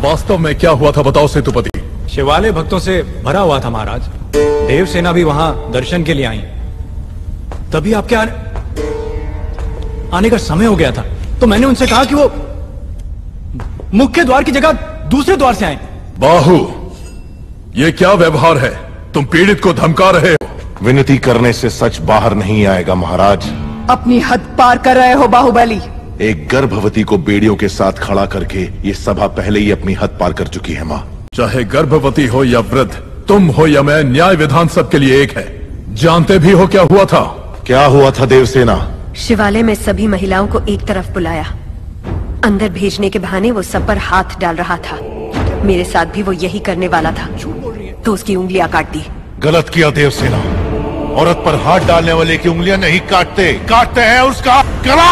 वास्तव में क्या हुआ था बताओ सेतुपति। शिवालय भक्तों से भरा हुआ था महाराज। देवसेना भी वहाँ दर्शन के लिए आई। तभी आपके आने आने का समय हो गया था। तो मैंने उनसे कहा कि वो मुख्य द्वार की जगह दूसरे द्वार से आए। बाहु ये क्या व्यवहार है? तुम पीड़ित को धमका रहे हो। विनती करने से सच बाहर नहीं आएगा महाराज। अपनी हद पार कर रहे हो बाहुबली। एक गर्भवती को बेड़ियों के साथ खड़ा करके ये सभा पहले ही अपनी हद पार कर चुकी है माँ। चाहे गर्भवती हो या वृद्ध तुम हो या मैं न्याय विधान सबके लिए एक है। जानते भी हो क्या हुआ था? क्या हुआ था देवसेना? शिवालय में सभी महिलाओं को एक तरफ़ बुलाया। अंदर भेजने के बहाने वो सब पर हाथ डाल रहा था। मेरे साथ भी वो यही करने वाला था। तो उसकी उंगलियाँ काट दी। गलत किया देवसेना। औरत पर हाथ डालने वाले की उंगलियाँ नहीं काटते। काटते हैं उसका गला